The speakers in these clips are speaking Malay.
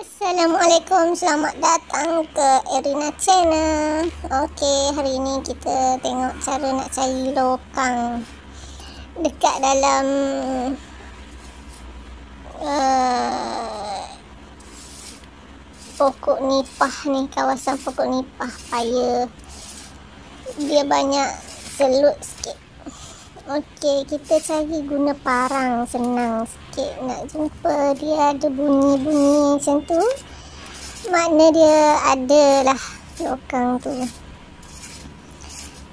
Assalamualaikum, selamat datang ke Erina Channel. Okey, hari ni kita tengok cara nak cari lokang Dekat dalam uh, Pokok nipah ni, kawasan pokok nipah Paya. Dia banyak selut sikit Okey, kita cari guna parang senang sikit nak jumpa dia ada bunyi-bunyi macam tu. Makna dia ada lah lokang tu.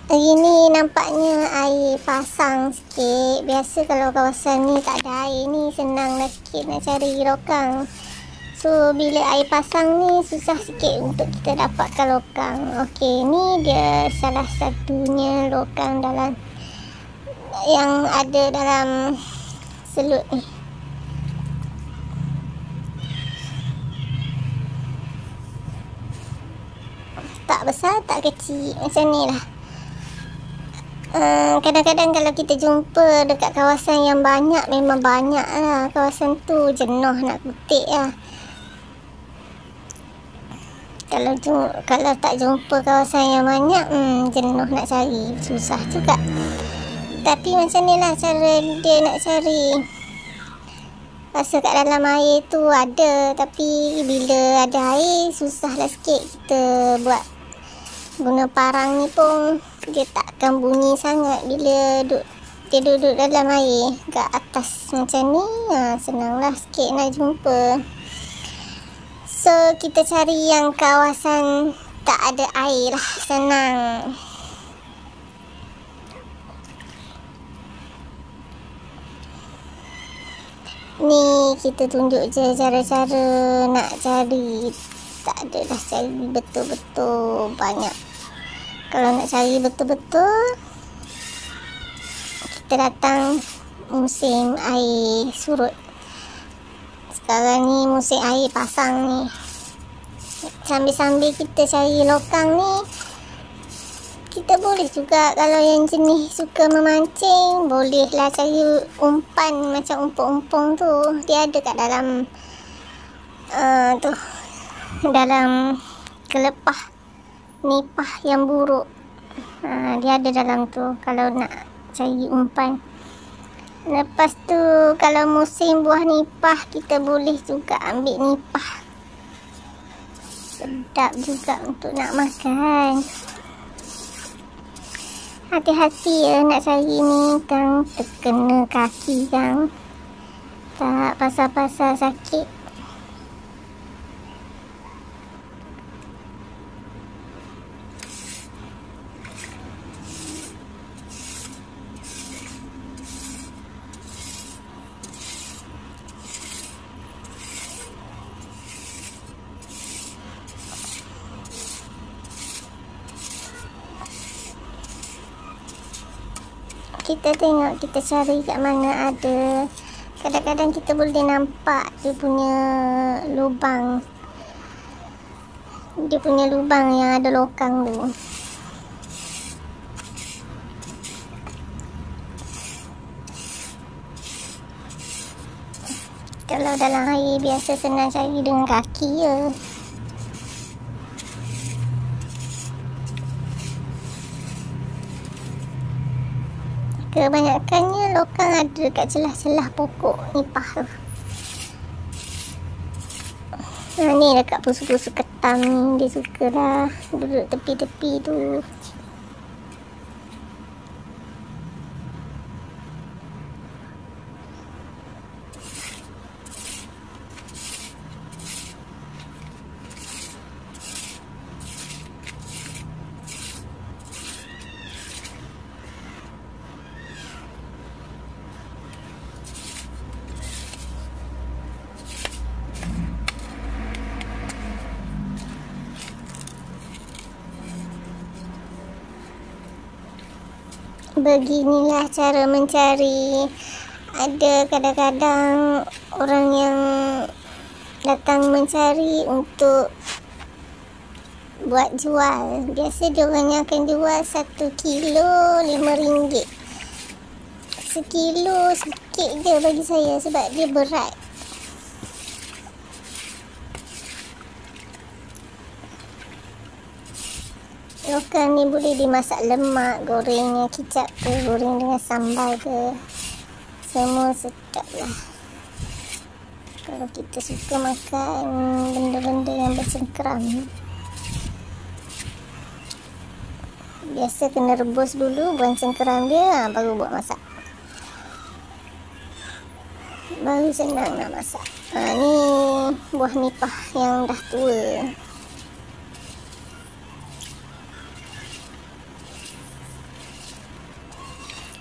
Hari ni nampaknya air pasang sikit. Biasa kalau kawasan ni tak ada air ni senang lah sikit nak cari lokang. So bila air pasang ni susah sikit untuk kita dapatkan lokang. Okey, ni dia salah satunya lokang dalam yang ada dalam selut ni. Tak besar, tak kecil. Macam ni lah. Uh, kadang-kadang kalau kita jumpa dekat kawasan yang banyak, memang banyak lah. Kawasan tu jenuh nak kutik lah. Kalau kalau tak jumpa kawasan yang banyak, hmm, jenuh nak cari. Susah juga. Tapi macam ni lah cara dia nak cari Rasa kat dalam air tu ada. Tapi bila ada air susah lah sikit kita buat Guna parang ni pun. Dia takkan bunyi sangat Bila duduk dia duduk dalam air kat atas macam ni. Ha, Senang lah sikit nak jumpa. So kita cari yang kawasan tak ada air lah. Senang ni kita tunjuk je cara-cara nak cari. Tak ada dah cari betul-betul banyak. Kalau nak cari betul-betul kita datang musim air surut. Sekarang ni musim air pasang ni. Sambil-sambil kita cari lokang ni kita boleh juga kalau yang jenis suka memancing bolehlah cari umpan macam umpung-umpung tu. Dia ada kat dalam uh, tu dalam kelepah nipah yang buruk. Uh, dia ada dalam tu kalau nak cari umpan. Lepas tu kalau musim buah nipah kita boleh juga ambil nipah. Sedap juga untuk nak makan Hati-hati ya nak cari ni kan terkena kaki kan. Tak pasal-pasal sakit. Kita tengok kita cari kat mana ada. Kadang-kadang kita boleh nampak dia punya lubang. Dia punya lubang yang ada lokang tu. Kalau dalam air biasa senang cari dengan kaki je Kebanyakannya lokang ada dekat celah-celah pokok nipah tu. Ha, ni dekat pusu-pusu ketam ni dia suka lah duduk tepi-tepi tu. Beginilah cara mencari. Ada kadang-kadang orang yang datang mencari untuk buat jual. Biasa dia orang akan jual satu kilo lima ringgit. Sekilo sikit je bagi saya sebab dia berat Lokal ni boleh dimasak lemak, gorengnya kicap ke, goreng dengan sambal ke. Semua sedap lah. Kalau kita suka makan benda-benda yang bercengkeram. Biasa kena rebus dulu buang cengkeram dia, ha, baru buat masak. Baru senang nak masak. Ha, ni buah nipah yang dah tua.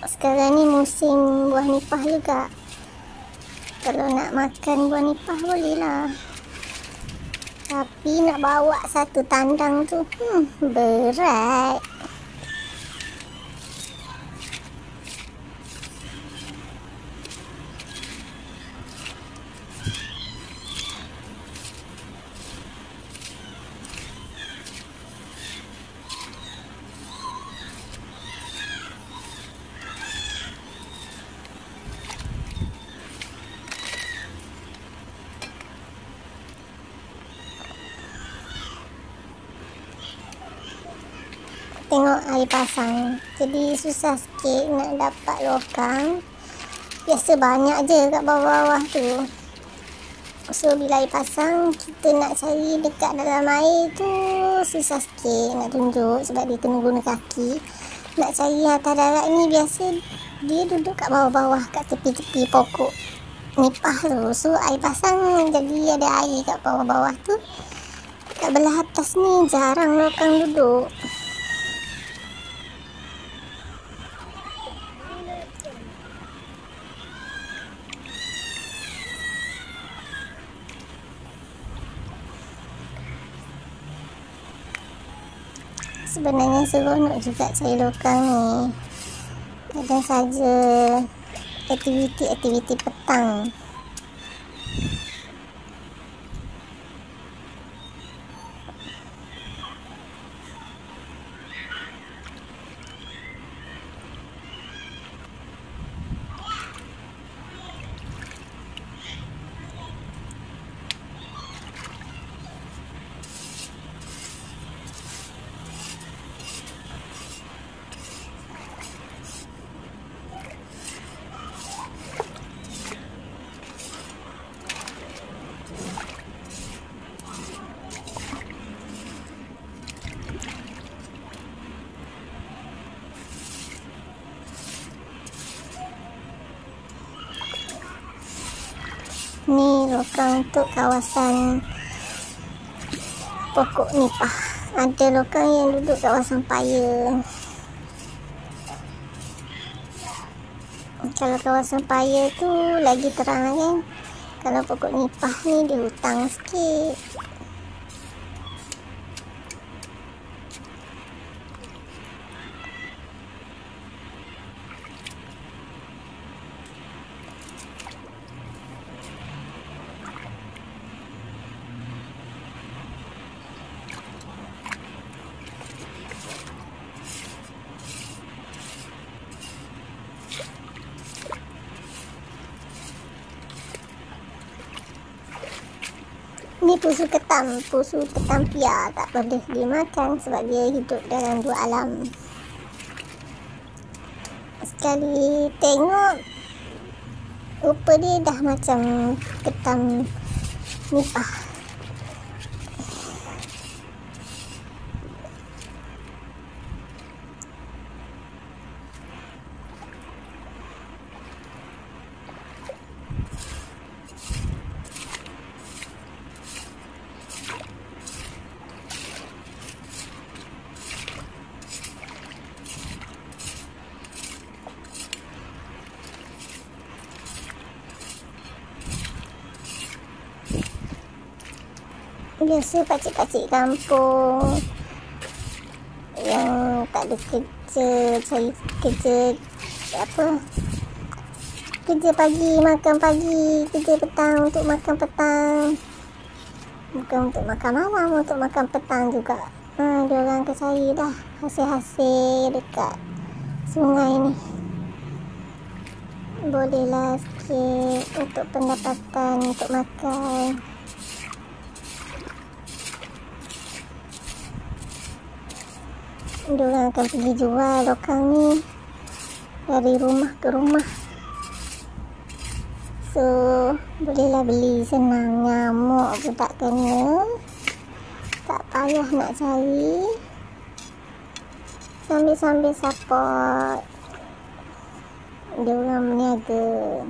Sekarang ni musim buah nipah juga. Kalau nak makan buah nipah boleh lah. Tapi nak bawa satu tandang tu hmm, berat. Tengok air pasang. Jadi susah sikit nak dapat lokang. Biasa banyak je kat bawah-bawah tu. So bila air pasang kita nak cari dekat dalam air tu susah sikit nak tunjuk sebab dia kena guna kaki. Nak cari atas darat ni biasa dia duduk kat bawah-bawah kat tepi-tepi pokok nipah tu. So air pasang jadi ada air kat bawah-bawah tu. Kat belah atas ni jarang lokang duduk sebenarnya seronok juga cari lokal ni. Kadang saja aktiviti-aktiviti petang ni lokang untuk kawasan pokok nipah ada lokang yang duduk kawasan paya. Kalau kawasan paya tu lagi terang kan kalau pokok nipah ni dia hutang sikit Ni pusu ketam, pusu ketam pia tak boleh dimakan sebab dia hidup dalam dua alam. Sekali tengok rupa dia dah macam ketam nipah. Biasa pakcik-pakcik kampung. Yang tak ada kerja cari kerja apa? Kerja pagi makan pagi kerja petang untuk makan petang. Bukan untuk makan malam untuk makan petang juga. Hmm, dia orang akan cari dah hasil-hasil dekat sungai ni. Bolehlah sikit untuk pendapatan untuk makan Diorang akan pergi jual lokang ni dari rumah ke rumah. So, bolehlah beli senang nyamuk pun tak kena. Tak payah nak cari. Sambil-sambil support. Diorang meniaga.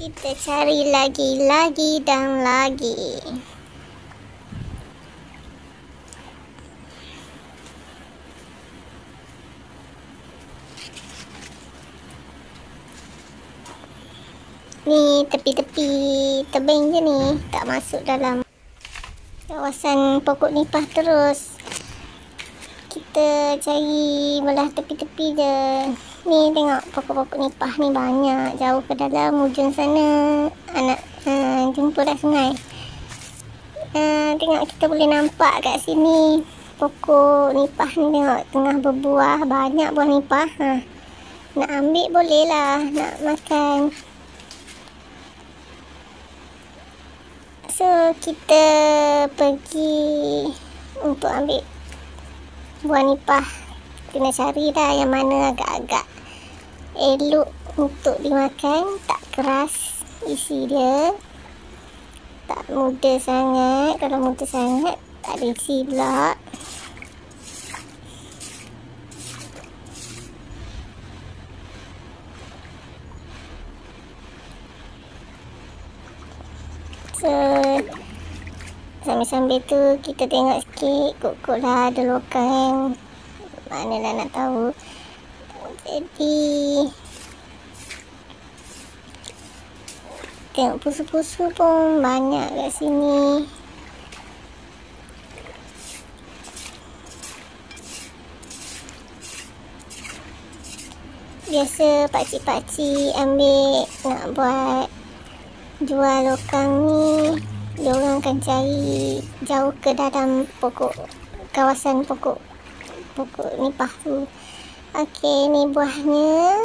Kita cari lagi, lagi dan lagi. Ni tepi-tepi tebing je ni. Tak masuk dalam kawasan pokok nipah terus. Kita cari belah tepi-tepi je. Ni tengok pokok-pokok nipah ni banyak jauh ke dalam ujung sana. Anak uh, jumpa dah sungai. Uh, tengok kita boleh nampak kat sini pokok nipah ni tengok tengah berbuah banyak buah nipah. Ha. Nak ambil boleh lah nak makan. So kita pergi untuk ambil buah nipah kena cari dah yang mana agak-agak elok untuk dimakan. Tak keras isi dia. Tak muda sangat. Kalau muda sangat tak ada isi pula. So sambil-sambil tu kita tengok sikit kok-kok lah ada lokal yang mana lah nak tahu? Jadi tengok pusu-pusu pun banyak kat sini. Biasa pakcik-pakcik ambil nak buat jual lokang ni diorang akan cari jauh ke dalam pokok kawasan pokok pokok nipah tu. Okey, ni buahnya.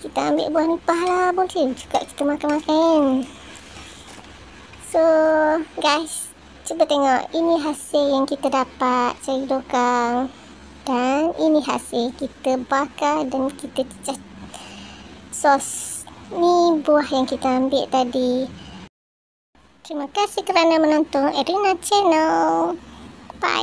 Kita ambil buah nipah lah boleh juga kita makan-makan. So guys cuba tengok. Ini hasil yang kita dapat cari dokang. Dan ini hasil kita bakar dan kita cecah sos. Ni buah yang kita ambil tadi. Terima kasih kerana menonton Erina channel. Bye